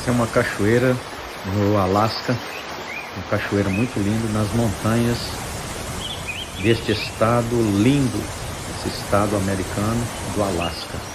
Essa é uma cachoeira no Alasca, uma cachoeira muito linda nas montanhas deste estado lindo, esse estado americano do Alasca.